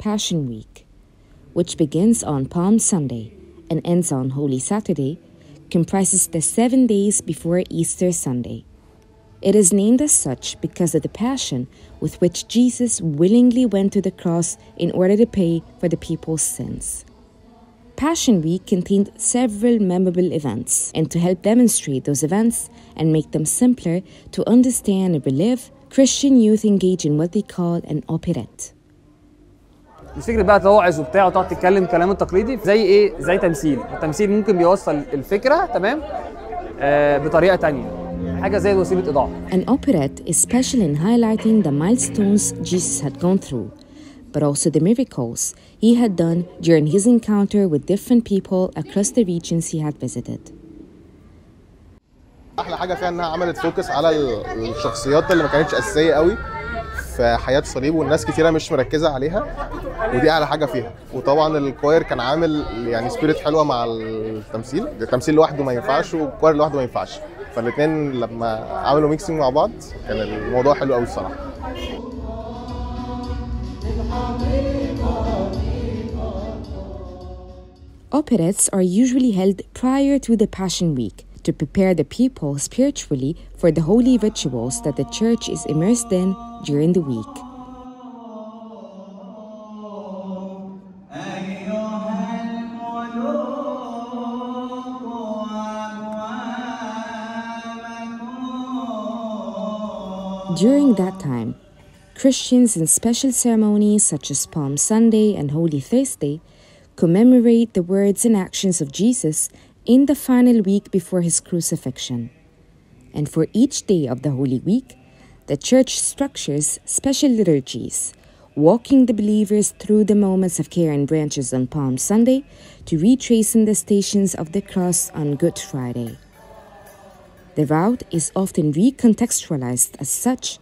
Passion Week, which begins on Palm Sunday and ends on Holy Saturday, comprises the seven days before Easter Sunday. It is named as such because of the passion with which Jesus willingly went to the cross in order to pay for the people's sins. Passion Week contained several memorable events, and to help demonstrate those events and make them simpler to understand and relive, Christian youth engage in what they call an operette. مش فكره بقى توعظ وبتاع وتقعد تتكلم كلام التقليدي زي ايه زي تمثيل التمثيل ممكن بيوصل الفكره تمام آه بطريقه تانية حاجه زي وسيله ايضاح An operette is special in highlighting the milestones Jesus had gone through, but also the miracles he had done during his encounter with different people across the regions he had visited. أحلى حاجة فيها إنها عملت فوكس على ال- الشخصيات اللي ما كانتش أساسية قوي في حياة صليب والناس كتيرة مش مركزة عليها ودي اعلى حاجة فيها. وطبعا الكواير كان عامل يعني سبيريت حلوة مع التمثيل. التمثيل لوحده ما ينفعش والكواير لوحده ما ينفعش. فالاثنين لما عملوا ميكسينج مع بعض كان الموضوع حلو قوي الصراحة. Operettes are usually held prior to the Passion Week to prepare the people spiritually for the holy rituals that the church is immersed in during the week. During that time, Christians in special ceremonies such as Palm Sunday and Holy Thursday commemorate the words and actions of Jesus in the final week before his crucifixion. And for each day of the Holy Week, the Church structures special liturgies, walking the believers through the moments of care and branches on Palm Sunday to retracing the stations of the cross on Good Friday. The route is often recontextualized as such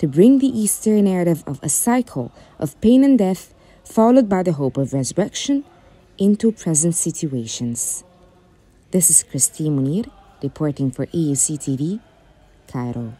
to bring the Easter narrative of a cycle of pain and death, followed by the hope of resurrection, into present situations. This is Christine Mounir reporting for AUC TV, Cairo.